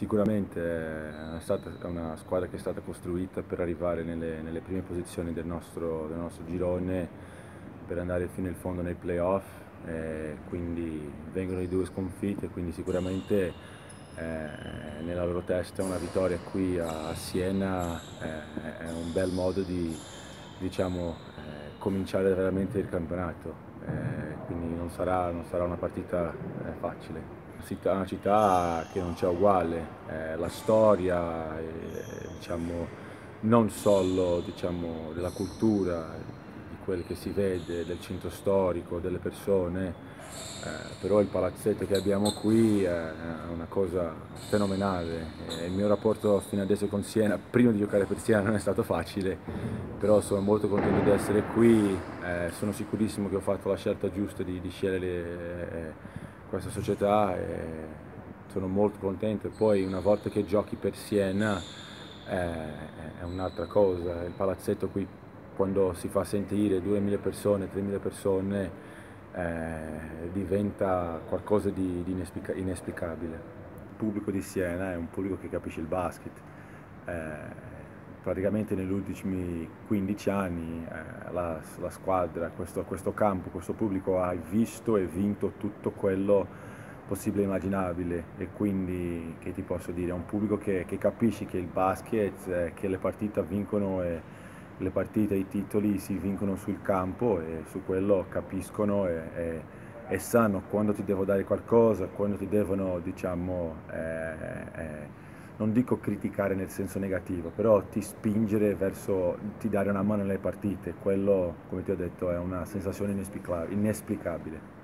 Sicuramente è, stata, una squadra che è stata costruita per arrivare nelle, nelle prime posizioni del nostro, del nostro, girone, per andare fino in fondo nei playoff, eh, quindi vengono i due sconfitte, quindi sicuramente eh, nella loro testa una vittoria qui a, Siena eh, è un bel modo di diciamo, eh, cominciare veramente il campionato, eh, quindi non sarà, non sarà, una partita eh, facile. È una città che non c'è uguale, la storia, diciamo, non solo diciamo, della cultura, di quel che si vede, del centro storico, delle persone, eh, però il palazzetto che abbiamo qui è una cosa fenomenale. Eh, il mio rapporto fino adesso con Siena, prima di giocare per Siena non è stato facile, però sono molto contento di essere qui, eh, sono sicurissimo che ho fatto la scelta giusta di, di scegliere eh, questa società e sono molto contento. Poi una volta che giochi per Siena è un'altra cosa, il palazzetto qui quando si fa sentire 2.000 persone, 3.000 persone, eh, diventa qualcosa di, di inesplicabile. Il pubblico di Siena è un pubblico che capisce il basket. Eh, praticamente negli ultimi 15 anni eh, la, la, squadra, questo, questo, campo, questo pubblico ha visto e vinto tutto quello possibile e immaginabile. E quindi che ti posso dire, è un pubblico che, che capisce che il basket, eh, che le partite vincono e, le partite, i titoli si vincono sul campo e su quello capiscono e, e, e sanno quando ti devo dare qualcosa, quando ti devono, diciamo, eh, eh, non dico criticare nel senso negativo, però ti spingere verso, ti dare una mano nelle partite, quello, come ti ho detto, è una sensazione inesplicabile.